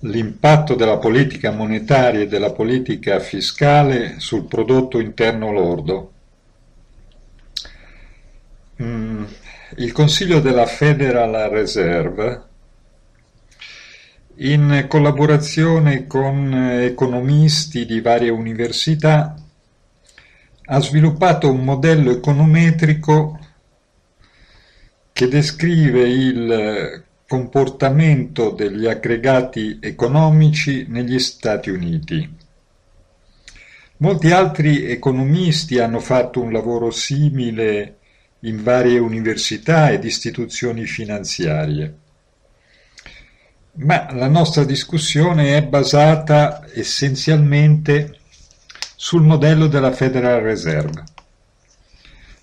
l'impatto della politica monetaria e della politica fiscale sul prodotto interno lordo. Mm, il Consiglio della Federal Reserve, in collaborazione con economisti di varie università, ha sviluppato un modello econometrico che descrive il comportamento degli aggregati economici negli Stati Uniti. Molti altri economisti hanno fatto un lavoro simile in varie università ed istituzioni finanziarie. Ma la nostra discussione è basata essenzialmente sul modello della Federal Reserve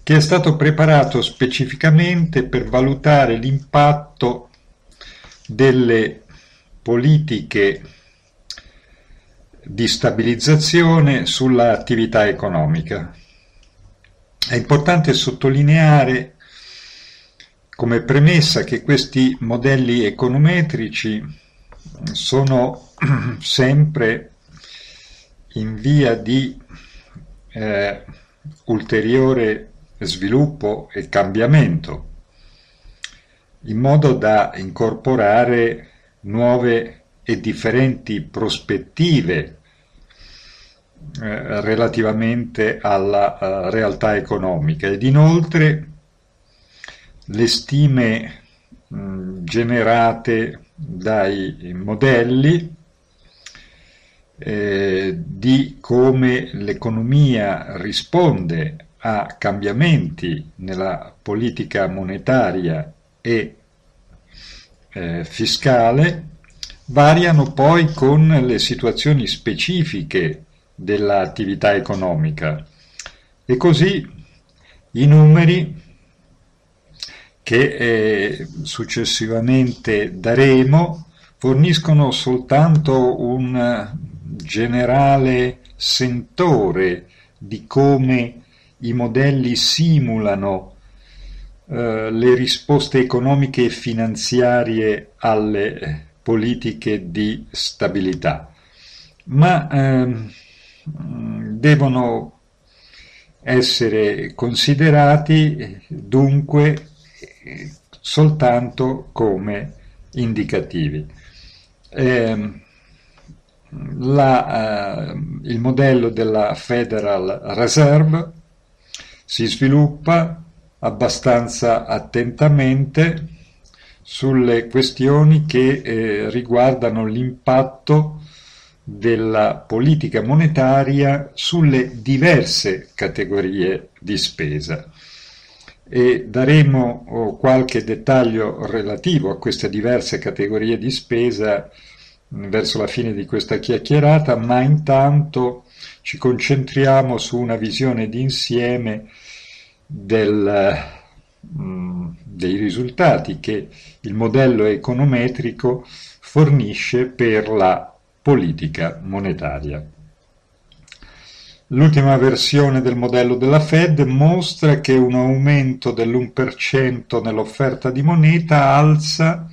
che è stato preparato specificamente per valutare l'impatto delle politiche di stabilizzazione sull'attività economica. È importante sottolineare come premessa che questi modelli econometrici sono sempre in via di eh, ulteriore sviluppo e cambiamento in modo da incorporare nuove e differenti prospettive eh, relativamente alla uh, realtà economica. Ed inoltre le stime generate dai modelli eh, di come l'economia risponde a cambiamenti nella politica monetaria e eh, fiscale variano poi con le situazioni specifiche dell'attività economica. E così i numeri che eh, successivamente daremo forniscono soltanto un generale sentore di come i modelli simulano eh, le risposte economiche e finanziarie alle politiche di stabilità, ma ehm, devono essere considerati dunque soltanto come indicativi. Eh, la, eh, il modello della Federal Reserve si sviluppa abbastanza attentamente sulle questioni che eh, riguardano l'impatto della politica monetaria sulle diverse categorie di spesa. E daremo oh, qualche dettaglio relativo a queste diverse categorie di spesa verso la fine di questa chiacchierata, ma intanto ci concentriamo su una visione d'insieme del, mm, dei risultati che il modello econometrico fornisce per la politica monetaria. L'ultima versione del modello della Fed mostra che un aumento dell'1% nell'offerta di moneta alza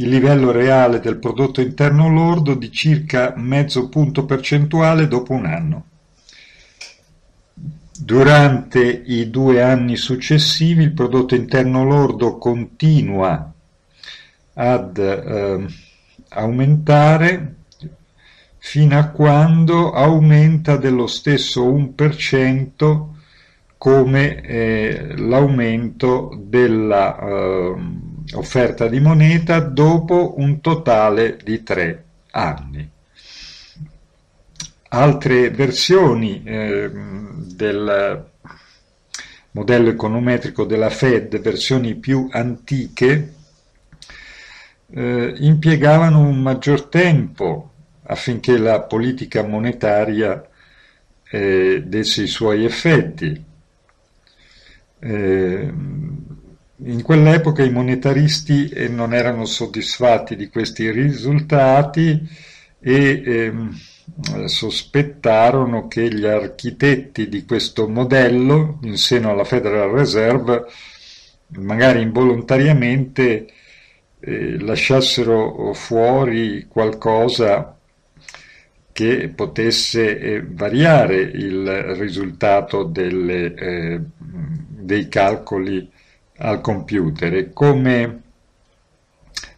il livello reale del prodotto interno lordo di circa mezzo punto percentuale dopo un anno. Durante i due anni successivi il prodotto interno lordo continua ad eh, aumentare fino a quando aumenta dello stesso 1% come eh, l'aumento dell'offerta eh, di moneta dopo un totale di tre anni. Altre versioni eh, del modello econometrico della Fed, versioni più antiche, eh, impiegavano un maggior tempo affinché la politica monetaria eh, desse i suoi effetti. Eh, in quell'epoca i monetaristi eh, non erano soddisfatti di questi risultati e ehm, sospettarono che gli architetti di questo modello in seno alla Federal Reserve magari involontariamente eh, lasciassero fuori qualcosa che potesse eh, variare il risultato delle, eh, dei calcoli al computer. E come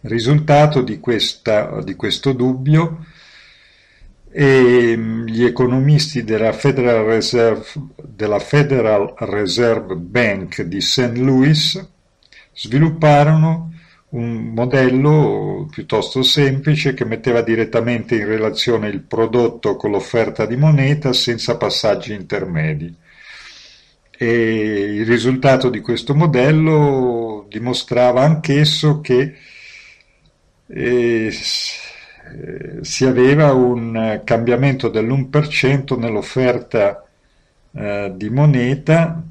risultato di, questa, di questo dubbio e mm, gli economisti della Federal, Reserve, della Federal Reserve Bank di St. Louis svilupparono un modello piuttosto semplice che metteva direttamente in relazione il prodotto con l'offerta di moneta senza passaggi intermedi. E il risultato di questo modello dimostrava anch'esso che eh, si aveva un cambiamento dell'1% nell'offerta eh, di moneta,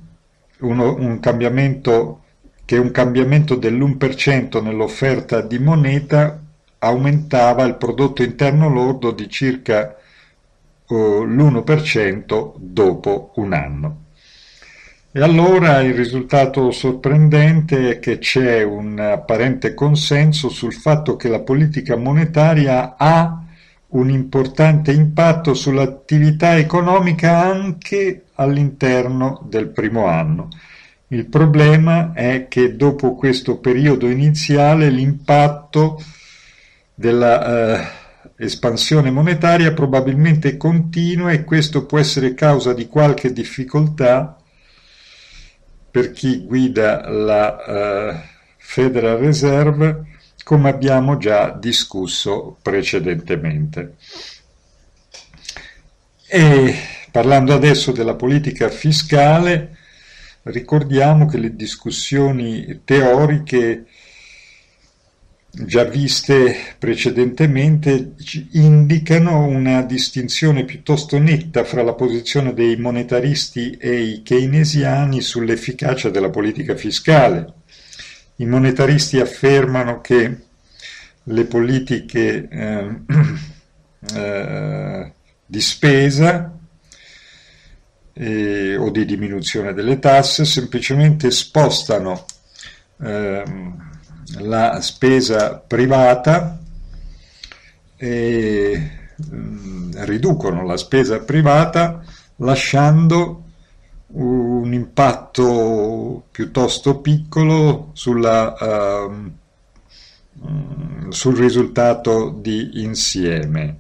uno, un cambiamento che un cambiamento dell'1% nell'offerta di moneta aumentava il prodotto interno lordo di circa uh, l'1% dopo un anno. E allora il risultato sorprendente è che c'è un apparente consenso sul fatto che la politica monetaria ha un importante impatto sull'attività economica anche all'interno del primo anno. Il problema è che dopo questo periodo iniziale l'impatto della eh, espansione monetaria probabilmente continua e questo può essere causa di qualche difficoltà per chi guida la eh, Federal Reserve come abbiamo già discusso precedentemente. E parlando adesso della politica fiscale, Ricordiamo che le discussioni teoriche già viste precedentemente indicano una distinzione piuttosto netta fra la posizione dei monetaristi e i keynesiani sull'efficacia della politica fiscale. I monetaristi affermano che le politiche eh, eh, di spesa eh, o di diminuzione delle tasse, semplicemente spostano ehm, la spesa privata e mm, riducono la spesa privata lasciando un impatto piuttosto piccolo sulla, uh, sul risultato di insieme.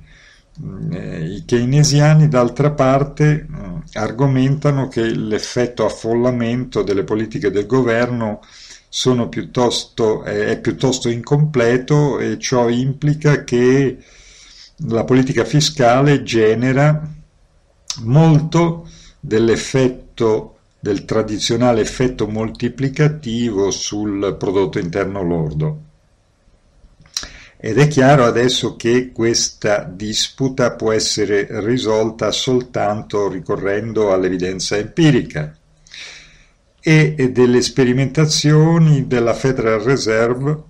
Eh, I keynesiani, d'altra parte, mm, argomentano che l'effetto affollamento delle politiche del governo piuttosto, è piuttosto incompleto e ciò implica che la politica fiscale genera molto dell'effetto del tradizionale effetto moltiplicativo sul prodotto interno lordo. Ed è chiaro adesso che questa disputa può essere risolta soltanto ricorrendo all'evidenza empirica e delle sperimentazioni della Federal Reserve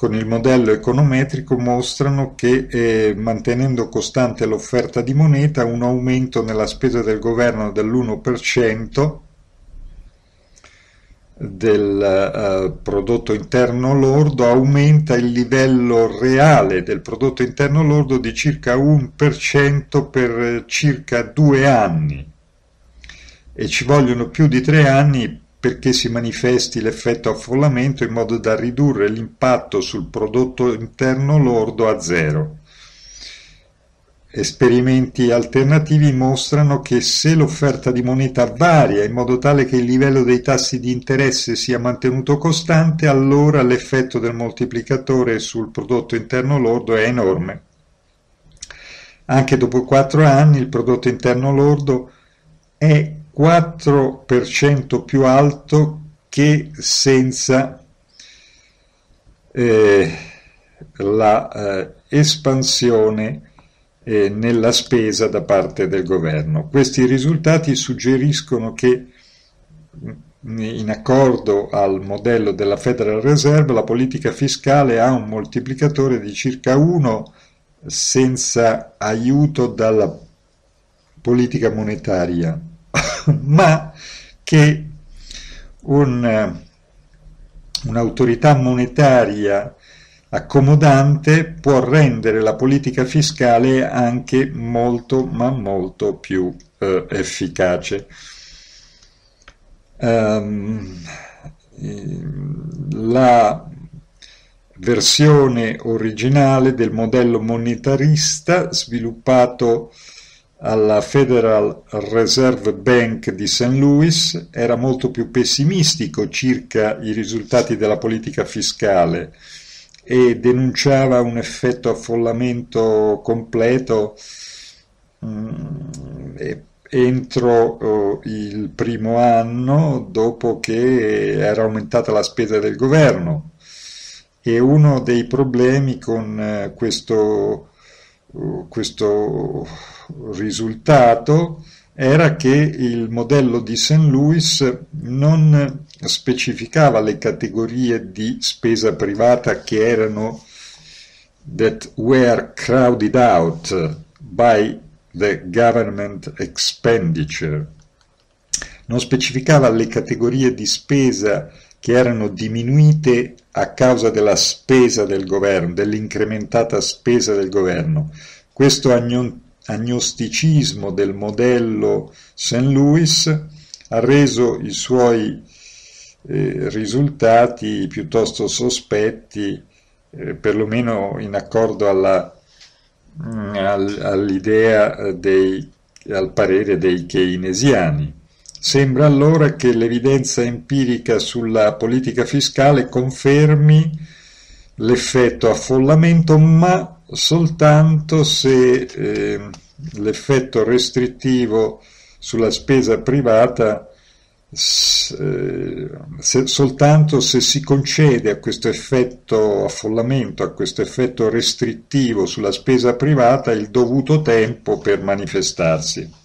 con il modello econometrico mostrano che eh, mantenendo costante l'offerta di moneta un aumento nella spesa del governo dell'1% del uh, prodotto interno lordo aumenta il livello reale del prodotto interno lordo di circa 1% per circa due anni e ci vogliono più di tre anni perché si manifesti l'effetto affollamento in modo da ridurre l'impatto sul prodotto interno lordo a zero. Esperimenti alternativi mostrano che se l'offerta di moneta varia in modo tale che il livello dei tassi di interesse sia mantenuto costante, allora l'effetto del moltiplicatore sul prodotto interno lordo è enorme. Anche dopo quattro anni il prodotto interno lordo è 4% più alto che senza eh, la eh, eh, nella spesa da parte del governo. Questi risultati suggeriscono che in accordo al modello della Federal Reserve la politica fiscale ha un moltiplicatore di circa 1 senza aiuto dalla politica monetaria, ma che un un'autorità monetaria accomodante può rendere la politica fiscale anche molto ma molto più eh, efficace. Um, la versione originale del modello monetarista sviluppato alla Federal Reserve Bank di St. Louis era molto più pessimistico circa i risultati della politica fiscale e denunciava un effetto affollamento completo mh, mm, entro uh, il primo anno dopo che era aumentata la spesa del governo e uno dei problemi con uh, questo, uh, questo risultato era che il modello di St. Louis non specificava le categorie di spesa privata che erano that were crowded out by the government expenditure. Non specificava le categorie di spesa che erano diminuite a causa della spesa del governo, dell'incrementata spesa del governo. Questo agnosticismo del modello St. Louis ha reso i suoi eh, risultati piuttosto sospetti, eh, perlomeno in accordo alla, mm, al, all'idea dei, al parere dei keynesiani. Sembra allora che l'evidenza empirica sulla politica fiscale confermi l'effetto affollamento, ma soltanto se eh, l'effetto restrittivo sulla spesa privata se, soltanto se si concede a questo effetto affollamento, a questo effetto restrittivo sulla spesa privata il dovuto tempo per manifestarsi.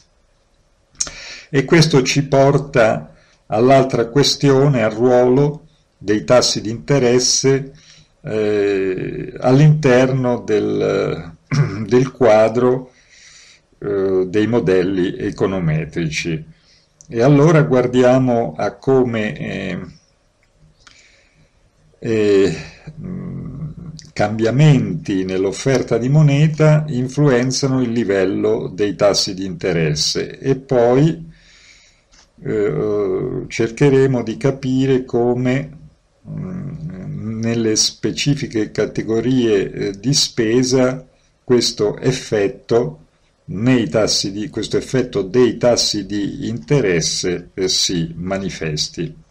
E questo ci porta all'altra questione, al ruolo dei tassi di interesse eh, all'interno del, del quadro eh, dei modelli econometrici. E allora guardiamo a come eh, eh, cambiamenti nell'offerta di moneta influenzano il livello dei tassi di interesse e poi eh, cercheremo di capire come mh, nelle specifiche categorie eh, di spesa questo effetto di, questo effetto dei tassi di interesse eh, si manifesti.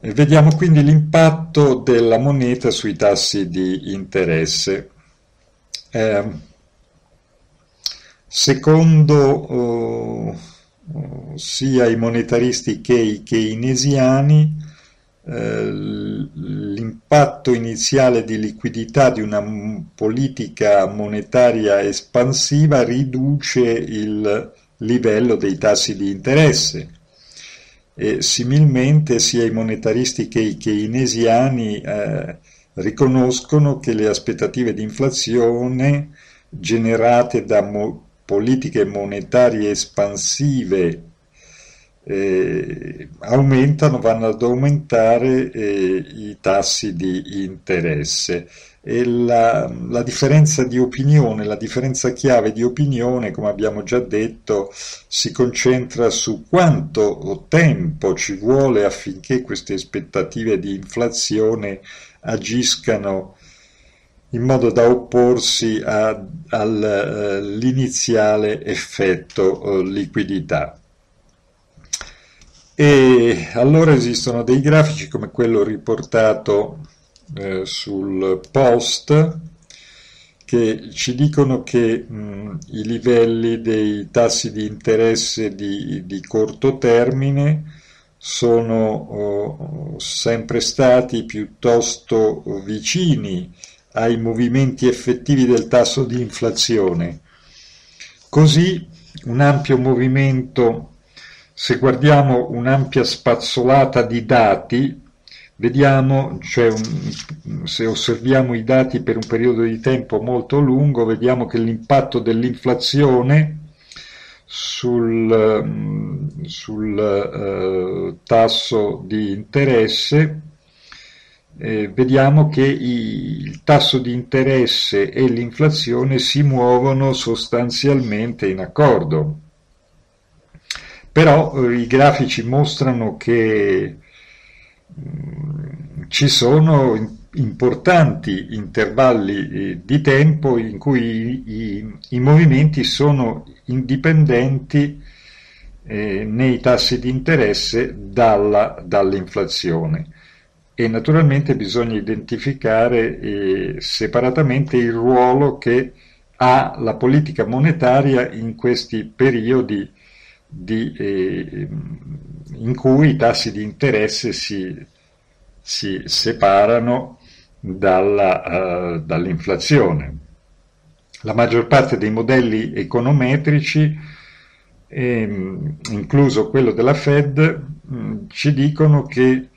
Vediamo quindi l'impatto della moneta sui tassi di interesse. Eh, secondo oh, sia i monetaristi che i keynesiani, eh, l'impatto iniziale di liquidità di una politica monetaria espansiva riduce il livello dei tassi di interesse. E similmente sia i monetaristi che i keynesiani eh, riconoscono che le aspettative di inflazione generate da mo- politiche monetarie espansive eh, aumentano, vanno ad aumentare eh, i tassi di interesse e la, la, differenza di opinione, la differenza chiave di opinione, come abbiamo già detto, si concentra su quanto tempo ci vuole affinché queste aspettative di inflazione agiscano in modo da opporsi all'iniziale uh, effetto uh, liquidità. E allora esistono dei grafici come quello riportato eh, sul post che ci dicono che mh, i livelli dei tassi di interesse di, di corto termine sono oh, sempre stati piuttosto vicini ai movimenti effettivi del tasso di inflazione. Così un ampio movimento se guardiamo un'ampia spazzolata di dati, vediamo, cioè un, se osserviamo i dati per un periodo di tempo molto lungo, vediamo che l'impatto dell'inflazione sul, sul eh, tasso di interesse, eh, vediamo che i, il tasso di interesse e l'inflazione si muovono sostanzialmente in accordo. Però eh, i grafici mostrano che mm, ci sono importanti intervalli eh, di tempo in cui i, i movimenti sono indipendenti eh, nei tassi di interesse dalla, dall'inflazione. E naturalmente bisogna identificare eh, separatamente il ruolo che ha la politica monetaria in questi periodi di, eh, in cui i tassi di interesse si, si separano dalla, uh, dall'inflazione. La maggior parte dei modelli econometrici, ehm, incluso quello della Fed, mh, mm, ci dicono che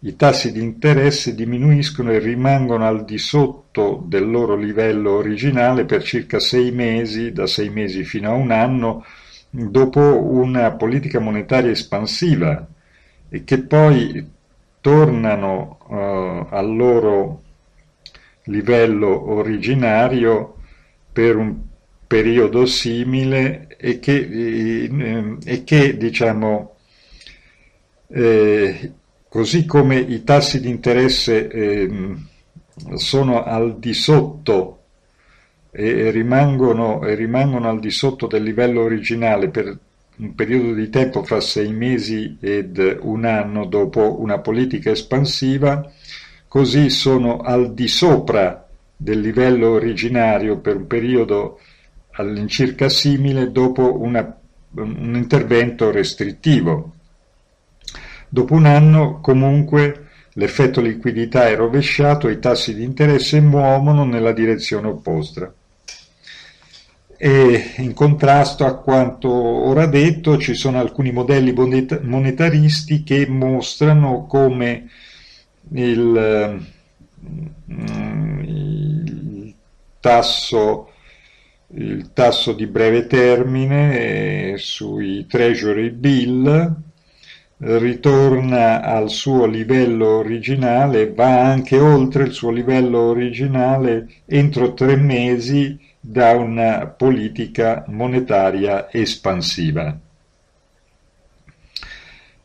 i tassi di interesse diminuiscono e rimangono al di sotto del loro livello originale per circa sei mesi, da sei mesi fino a un anno, dopo una politica monetaria espansiva e che poi tornano uh, al loro livello originario per un periodo simile e che, eh, e che diciamo, eh, così come i tassi di interesse eh, sono al di sotto e rimangono, e rimangono al di sotto del livello originale per un periodo di tempo fra sei mesi ed un anno dopo una politica espansiva, così sono al di sopra del livello originario per un periodo all'incirca simile dopo una, un intervento restrittivo. Dopo un anno comunque l'effetto liquidità è rovesciato e i tassi di interesse muovono nella direzione opposta. E in contrasto a quanto ora detto ci sono alcuni modelli monetaristi che mostrano come il, mm, il, tasso, il tasso di breve termine sui treasury bill ritorna al suo livello originale, va anche oltre il suo livello originale entro tre mesi da una politica monetaria espansiva.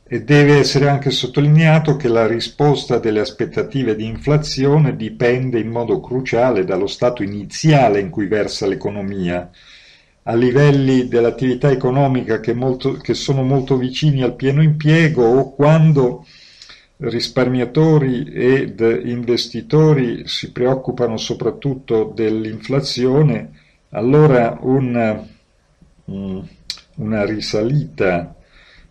E deve essere anche sottolineato che la risposta delle aspettative di inflazione dipende in modo cruciale dallo stato iniziale in cui versa l'economia, a livelli dell'attività economica che, molto, che sono molto vicini al pieno impiego o quando risparmiatori ed investitori si preoccupano soprattutto dell'inflazione, allora un, mm, una risalita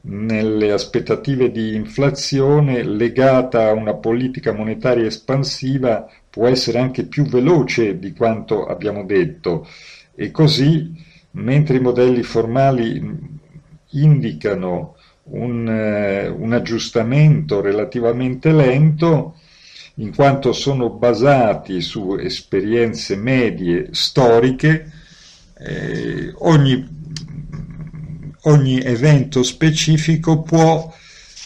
nelle aspettative di inflazione legata a una politica monetaria espansiva può essere anche più veloce di quanto abbiamo detto. E così mentre i modelli formali indicano un, eh, un aggiustamento relativamente lento in quanto sono basati su esperienze medie storiche eh, ogni ogni evento specifico può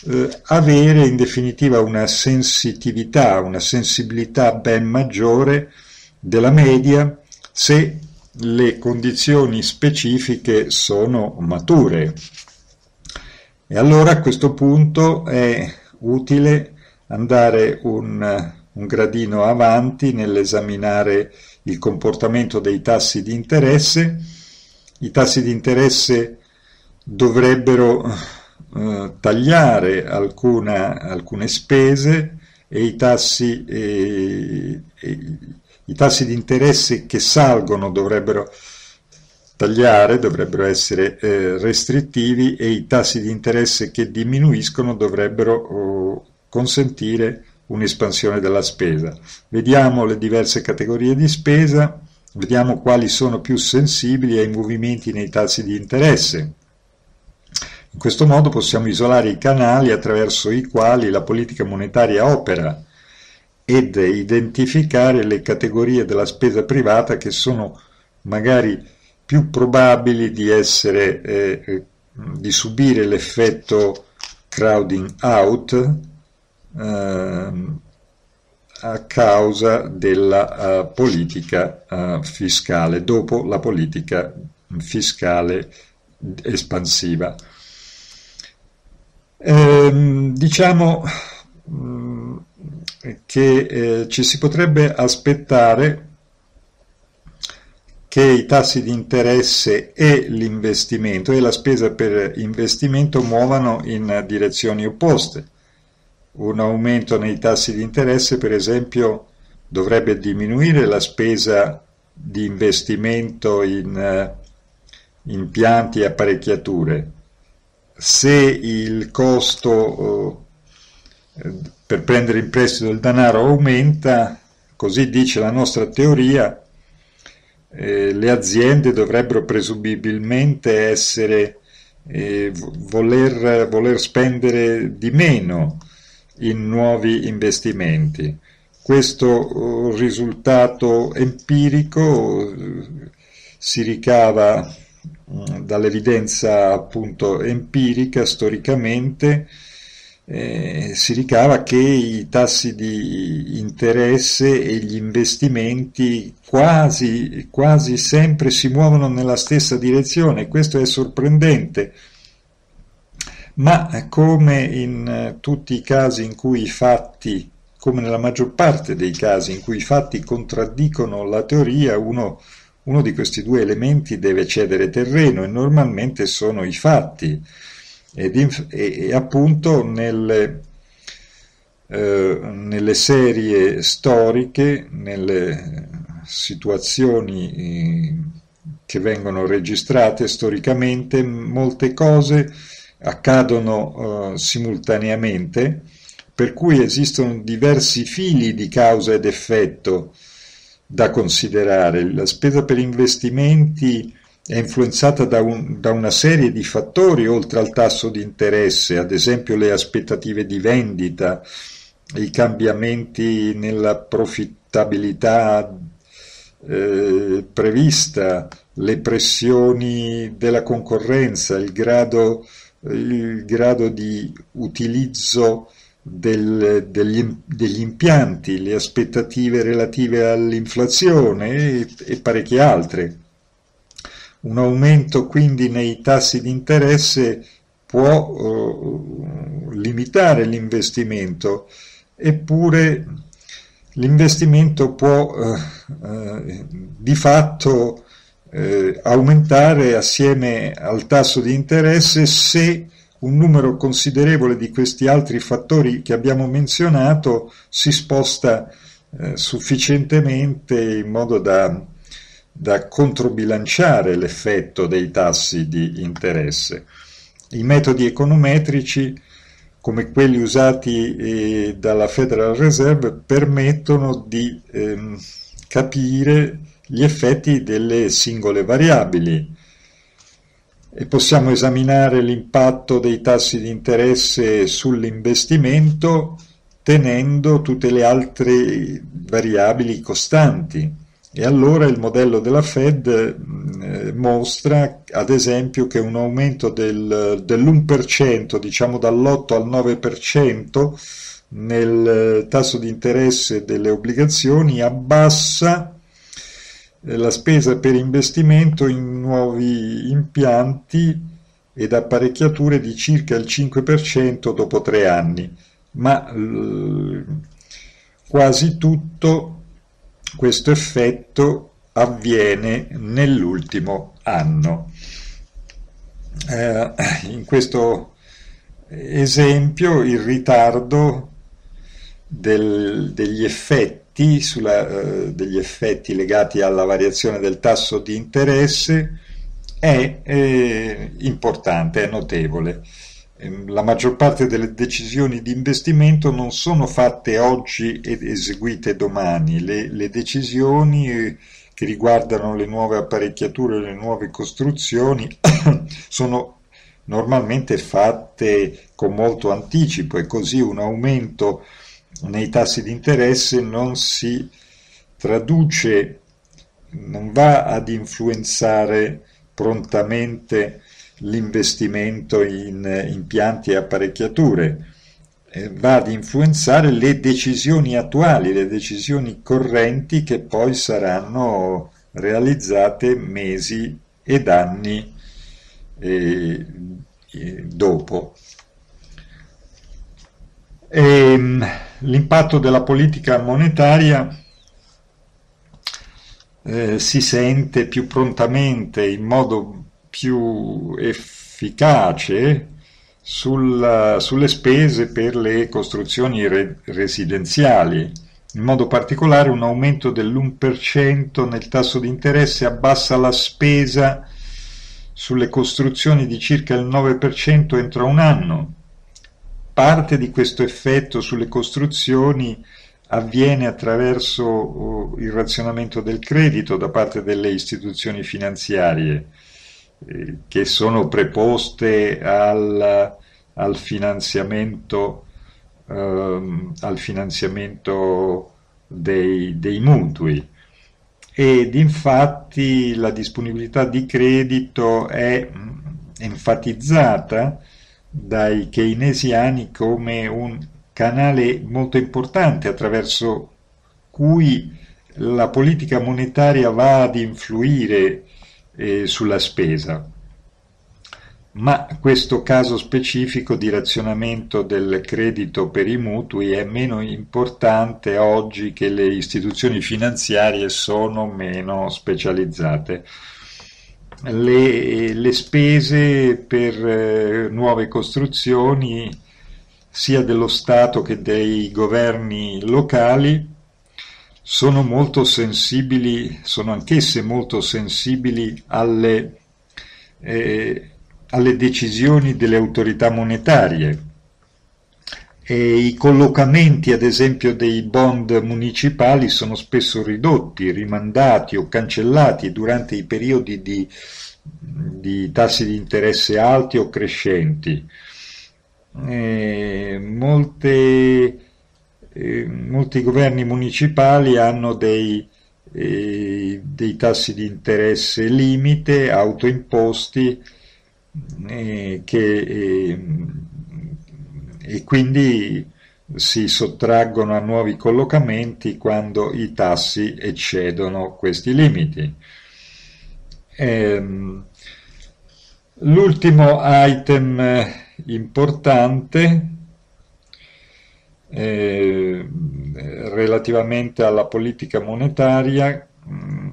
eh, avere in definitiva una sensitività, una sensibilità ben maggiore della media se le condizioni specifiche sono mature. E allora a questo punto è utile andare un, un gradino avanti nell'esaminare il comportamento dei tassi di interesse. I tassi di interesse dovrebbero eh, tagliare alcuna, alcune spese e i tassi, eh, i tassi di interesse che salgono dovrebbero tagliare, dovrebbero essere eh, restrittivi e i tassi di interesse che diminuiscono dovrebbero oh, consentire un'espansione della spesa. Vediamo le diverse categorie di spesa, vediamo quali sono più sensibili ai movimenti nei tassi di interesse. In questo modo possiamo isolare i canali attraverso i quali la politica monetaria opera ed identificare le categorie della spesa privata che sono magari più probabili di essere eh, di subire l'effetto crowding out eh, a causa della uh, politica uh, fiscale, dopo la politica fiscale espansiva. Eh, diciamo mm, che eh, ci si potrebbe aspettare che i tassi di interesse e l'investimento e la spesa per investimento muovano in direzioni opposte. Un aumento nei tassi di interesse, per esempio, dovrebbe diminuire la spesa di investimento in uh, impianti e apparecchiature. Se il costo uh, per prendere in prestito il denaro aumenta, così dice la nostra teoria, eh, le aziende dovrebbero presumibilmente essere eh, voler, voler spendere di meno in nuovi investimenti. Questo eh, risultato empirico eh, si ricava mm, dall'evidenza appunto empirica storicamente eh, si ricava che i tassi di interesse e gli investimenti quasi, quasi sempre si muovono nella stessa direzione. Questo è sorprendente. Ma come in eh, tutti i casi in cui i fatti, come nella maggior parte dei casi in cui i fatti contraddicono la teoria, uno, uno di questi due elementi deve cedere terreno e normalmente sono i fatti ed e, appunto nelle, eh, nelle, serie storiche, nelle situazioni eh, che vengono registrate storicamente, molte cose accadono eh, simultaneamente, per cui esistono diversi fili di causa ed effetto da considerare. La spesa per investimenti è influenzata da, un, da, una serie di fattori oltre al tasso di interesse, ad esempio le aspettative di vendita, i cambiamenti nella profittabilità eh, prevista, le pressioni della concorrenza, il grado, il grado di utilizzo del, degli, degli, impianti, le aspettative relative all'inflazione e, e parecchie altre. Un aumento quindi nei tassi di interesse può uh, limitare l'investimento, eppure l'investimento può uh, uh, di fatto aumentare assieme al tasso di interesse se un numero considerevole di questi altri fattori che abbiamo menzionato si sposta sufficientemente in modo da da controbilanciare l'effetto dei tassi di interesse. I metodi econometrici, come quelli usati eh, dalla Federal Reserve, permettono di ehm, capire gli effetti delle singole variabili e possiamo esaminare l'impatto dei tassi di interesse sull'investimento tenendo tutte le altre variabili costanti. E allora il modello della Fed eh, mostra ad esempio che un aumento del, dell'1%, diciamo dall'8 al 9% nel tasso di interesse delle obbligazioni abbassa eh, la spesa per investimento in nuovi impianti ed apparecchiature di circa il 5% dopo tre anni, ma eh, quasi tutto questo effetto avviene nell'ultimo anno. Eh, in questo esempio il ritardo del, degli, effetti sulla, eh, degli effetti legati alla variazione del tasso di interesse è eh, importante, è notevole. Ehm, la maggior parte delle decisioni di investimento non sono fatte oggi ed eseguite domani, le, le decisioni eh, che riguardano le nuove apparecchiature, le nuove costruzioni sono normalmente fatte con molto anticipo e così un aumento nei tassi di interesse non si traduce non va ad influenzare prontamente l'investimento in impianti e apparecchiature, eh, va ad influenzare le decisioni attuali, le decisioni correnti che poi saranno realizzate mesi ed anni eh, dopo. E, ehm, l'impatto della politica monetaria eh, si sente più prontamente, in modo più efficace, sulla, sulle spese per le costruzioni re, residenziali. In modo particolare un aumento dell'1% nel tasso di interesse abbassa la spesa sulle costruzioni di circa il 9% entro un anno. Parte di questo effetto sulle costruzioni avviene attraverso oh, il razionamento del credito da parte delle istituzioni finanziarie eh, che sono preposte al, al finanziamento, ehm, al finanziamento dei, dei mutui. Ed infatti la disponibilità di credito è mm, enfatizzata dai keynesiani come un canale molto importante attraverso cui la politica monetaria va ad influire eh, sulla spesa. Ma questo caso specifico di razionamento del credito per i mutui è meno importante oggi che le istituzioni finanziarie sono meno specializzate. Le, le spese per eh, nuove costruzioni sia dello Stato che dei governi locali sono molto sensibili, sono anch'esse molto sensibili alle, eh, alle decisioni delle autorità monetarie. E I collocamenti, ad esempio, dei bond municipali sono spesso ridotti, rimandati o cancellati durante i periodi di, di tassi di interesse alti o crescenti eh, molte, eh, molti governi municipali hanno dei, eh, dei tassi di interesse limite autoimposti eh, che, eh, e quindi si sottraggono a nuovi collocamenti quando i tassi eccedono questi limiti. Ehm, l'ultimo item importante eh, relativamente alla politica monetaria mh, mm,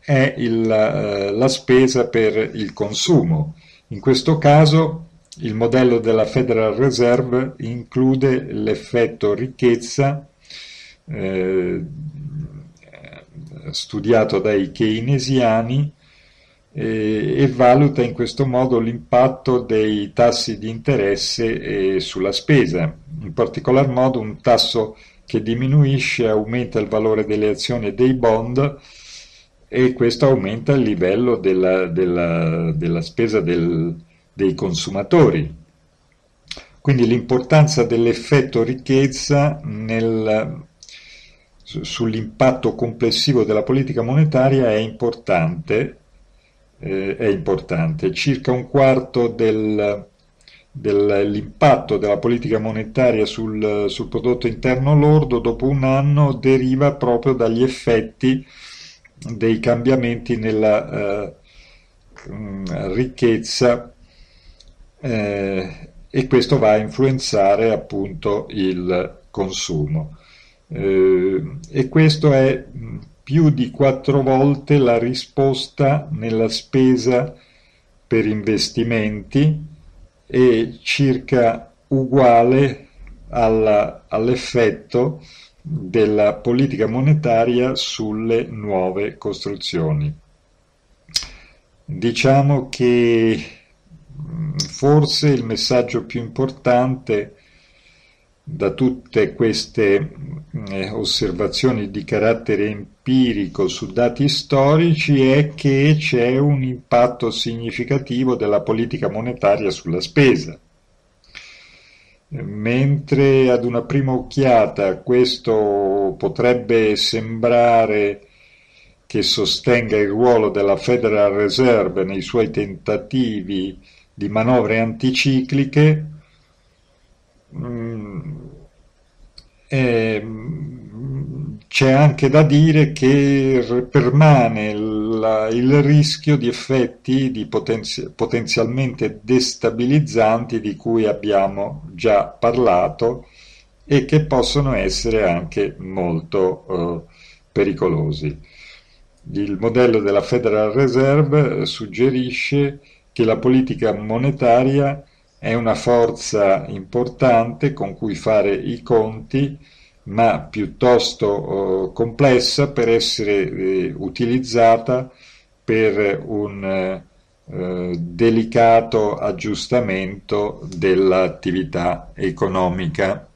è il, eh, la spesa per il consumo. In questo caso il modello della Federal Reserve include l'effetto ricchezza eh, studiato dai keynesiani e, valuta in questo modo l'impatto dei tassi di interesse sulla spesa. In particolar modo un tasso che diminuisce aumenta il valore delle azioni e dei bond e questo aumenta il livello della, della, della spesa del, dei consumatori. Quindi l'importanza dell'effetto ricchezza nel, sull'impatto complessivo della politica monetaria è importante eh, è importante. Circa un quarto del, dell'impatto della politica monetaria sul, sul, prodotto interno lordo dopo un anno deriva proprio dagli effetti dei cambiamenti nella eh, ricchezza eh, e questo va a influenzare appunto il consumo. Eh, e questo è più di quattro volte la risposta nella spesa per investimenti e circa uguale alla, all'effetto della politica monetaria sulle nuove costruzioni. Diciamo che forse il messaggio più importante da tutte queste eh, osservazioni di carattere empirico su dati storici è che c'è un impatto significativo della politica monetaria sulla spesa. Mentre ad una prima occhiata questo potrebbe sembrare che sostenga il ruolo della Federal Reserve nei suoi tentativi di manovre anticicliche c'è anche da dire che permane la, il rischio di effetti di potenzi, potenzialmente destabilizzanti di cui abbiamo già parlato e che possono essere anche molto eh, pericolosi. Il modello della Federal Reserve suggerisce che la politica monetaria è una forza importante con cui fare i conti, ma piuttosto eh, complessa per essere eh, utilizzata per un eh, delicato aggiustamento dell'attività economica.